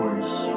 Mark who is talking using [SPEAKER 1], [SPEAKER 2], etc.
[SPEAKER 1] voice.